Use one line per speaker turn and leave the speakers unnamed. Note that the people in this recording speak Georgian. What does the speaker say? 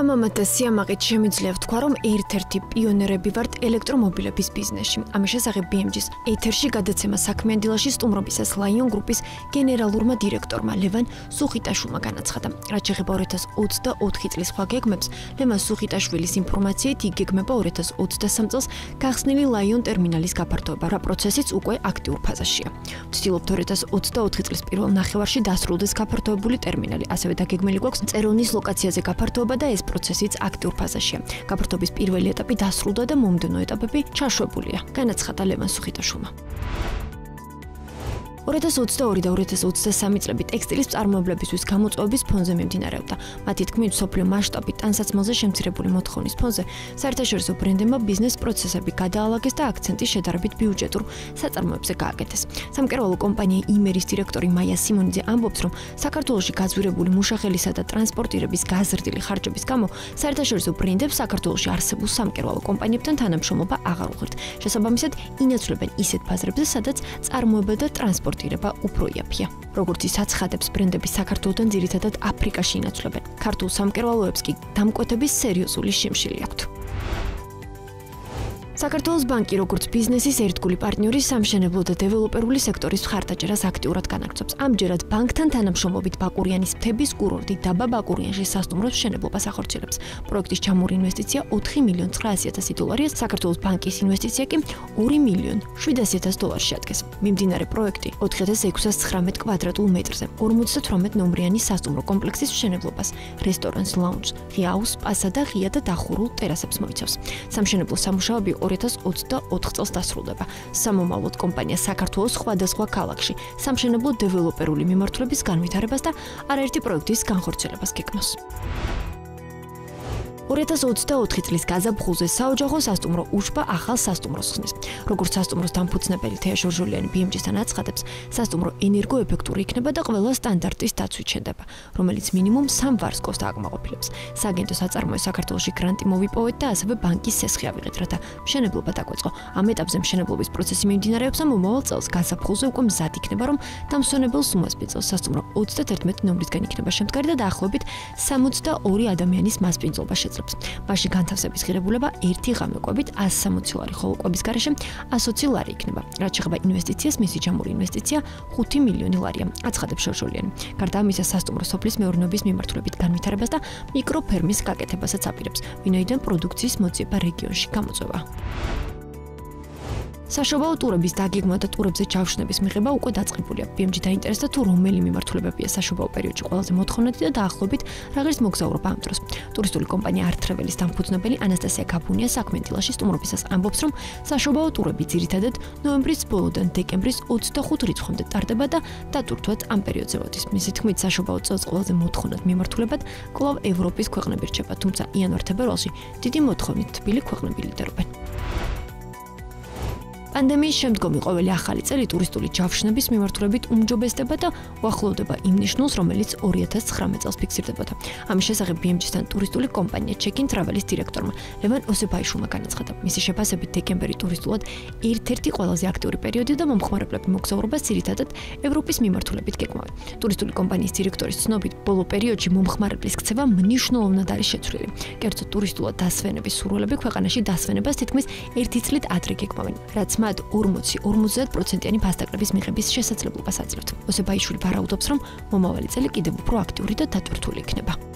თამამად და სიამაყით შემიძლია ვთქვა, რომ ერთ-ერთი პიონერები ვართ ელექტრომობილების ბიზნესში. ამის შესახებ BMG-ს ეთერში გადაცემა საქმიან დილაში სტუმრობისას Lion Group-ის გენერალურმა დირექტორმა ლევან სუხიტაშვილმა განაცხადა. რაც შეეხება 2024 წლის სხვა გეგმებს, ლევან სუხიტაშვილის ინფორმაციით იგი გეგმება 2023 წელს გახსნილი Lion ტერმინალის გაფართოება, რა პროცესიც უკვე აქტიურ ფაზაშია. ვცდილობთ 2024 წლის პირველ ნახევარში დასრულდეს გაფართოებული ტერმინალი, ასევე დაგეგმილი გვაქვს წერონის ლოკაციაზე გაფართოება და ეს პროცესიც აქტიურ ფაზაშია. გაფართობის პირველი ეტაპი დასრულდა და მომდენო ეტაპები ჩაშვებულია. განაცხადა ლევან სუხიტაშვილმა. 2022 და 2023 წლები ტექსტილის წარმოებლებისთვის გამოწვევების ფონზე მიმდინარეობდა. მათი თქმით, სოფლიო მასშტაბით ტანსაცმელზე შემცირებული მოთხოვნის ფონზე საერთაშორისო ბრენდებმა ბიზნეს პროცესები გადაალაგეს და აქცენტი შედარებით ბიუჯეტურ საწარმოებზე გააკეთეს. სამკერვალო კომპანია იმერის დირექტორი მაია სიმონიძე ამბობს, რომ საქართველოში გაზვირებული მუშახელისა და ტრანსპორტირების გაზრდილი ხარჯების გამო საერთაშორისო ბრენდებს საქართველოში არსებულ სამკერვალო კომპანიებთან თანამშრომლობა აღარ უღირთ. შესაბამისად, ინაცვლებენ ისეთ ფაზრებზე, სადაც წარმოება და ტრანსპორტი ტრანსპორტირება უფრო იაფია. როგორც ის აცხადებს, ბრენდები საქართველოსთან ძირითადად აფრიკაში ინაცვლებენ. ქართულ სამკერვალოებს კი დამკვეთების სერიოზული შიმშილი აქვთ. საქართველოს ბანკი როგორც ბიზნესის ერთგული პარტნიორი სამშენებლო და დეველოპერული სექტორის მხარდაჭერას აქტიურად განაგრძობს. ამჯერად ბანკთან თანამშრომლობით ბაკურიანის მთების კურორტი დაბა ბაკურიანში სასტუმროს მშენებლობას ახორციელებს. პროექტის ჩამური ინვესტიცია 4 მილიონ 900 დოლარია, საქართველოს ბანკის ინვესტიცია კი 2 მილიონ 700 დოლარს შეადგენს. მიმდინარე პროექტი 4619 კვადრატულ მეტრზე 58 ნომრიანი სასტუმრო კომპლექსის მშენებლობას, რესტორანს, ლაუნჯს, ღიაუს, სპასა და ღია და დახურულ ტერასებს მოიცავს. სამშენებლო სამუშაოები 2024 წელს დასრულდება. სამომავლოდ კომპანია საქართველოს სხვადასხვა ქალაქში სამშენებლო დეველოპერული მიმართულების განვითარებას და არაერთი პროექტის განხორციელებას გეკნოს. 2024 წლის გაზაფხულზე საოჯახო სასტუმრო უშბა ახალ სასტუმროს ხსნის. როგორც სასტუმროს დამფუძნებელი თეა ჟორჟოლიანი BMG-თან აცხადებს, სასტუმრო ენერგოეფექტური იქნება და ყველა სტანდარტის დაცვით შედება, რომელიც მინიმუმ 3 ვარსკვლავს დააკმაყოფილებს. საგენდო საწარმოო საქართველოსი გრანტი მოვიპოვეთ და ასევე ბანკის სესხი ავიღეთ, რათა მშენებლობა დაგვეწყო. ამ ეტაპზე მშენებლობის პროცესი მიმდინარეობს და მომავალ წელს გაზაფხულზე უკვე მზად იქნება, რომ დამსვენებელ სუმას მიწელს სასტუმრო 31 ნომრისგან იქნება შემდგარი და დაახლოებით 62 ადამიანის მასპინძლობა შეძლებს. აღწევს. მასში განთავსების ღირებულება 1 ღამე ყვებით 160 ლარი, ხოლო ყვების გარეშე 120 ლარი იქნება. რაც შეეხება ინვესტიციას, მისი ჯამური ინვესტიცია 5 მილიონი ლარია. აცხადებს შორშოლიანი. გარდა ამისა, სასტუმრო სოფლის მეურნეობის მიმართულებით განვითარებას და მიკროფერმის გაკეთებასაც აპირებს, ვინაიდან პროდუქციის მოძიება რეგიონში გამოწვევა. საშობაო ტურების დაგეგმა და ტურებზე ჩავშნების მიღება უკვე დაწყებულია. BMG დაინტერესდა თუ რომელი მიმართულებებია საშობაო პერიოდში ყველაზე მოთხოვნადი და დაახლოებით რა ღირს მოგზაურობა ამ დროს. ტურისტული კომპანია არტრეველის დამფუძნებელი ანასტასია კაპუნია საქმენტილაში სტუმრობისას ამბობს, რომ საშობაო ტურები ძირითადად ნოემბრის ბოლოდან დეკემბრის 25 რიცხვამდე ტარდება და დატურთვაც ამ პერიოდზე მოდის. მისი თქმით, საშობაო წელს ყველაზე მოთხოვნად მიმართულებად კლავ ევროპის ქვეყნები რჩება, თუმცა იანვარ-თებერვალში დიდი მოთხოვნით თბილი ქვეყნები ლიდერობენ. პანდემიის შემდგომი ყოველი ახალი წელი ტურისტული ჯავშნების მიმართულებით უმჯობესდება და უახლოვდება იმ ნიშნულს, რომელიც 2019 წელს ფიქსირდებოდა. ამის შესახებ BMG-თან ტურისტული კომპანია Check-in Travel-ის დირექტორმა ლევან ოსეფაიშვილმა განაცხადა. მისი შეფასებით დეკემბერი ტურისტულად ერთ-ერთი ყველაზე აქტიური პერიოდი და მომხმარებლები მოგზაურობას ძირითადად ევროპის მიმართულებით გეკმავენ. ტურისტული კომპანიის დირექტორის ცნობით, ბოლო პერიოდში მომხმარებლის ქცევა მნიშვნელოვნად არის შეცვლილი. კერძო ტურისტულად დასვენების სურვილები ქვეყანაში დასვენებას თითქმის ერთი წლით ადრე გეკმავენ, რაც მათ 40-50%-იანი ფასდაკლების მიღების შესაძლებლობას აძლევთ. ოსებაიშვილი ვარაუდობს, რომ მომავალი წელი კიდევ უფრო აქტიური და დატვირთული იქნება.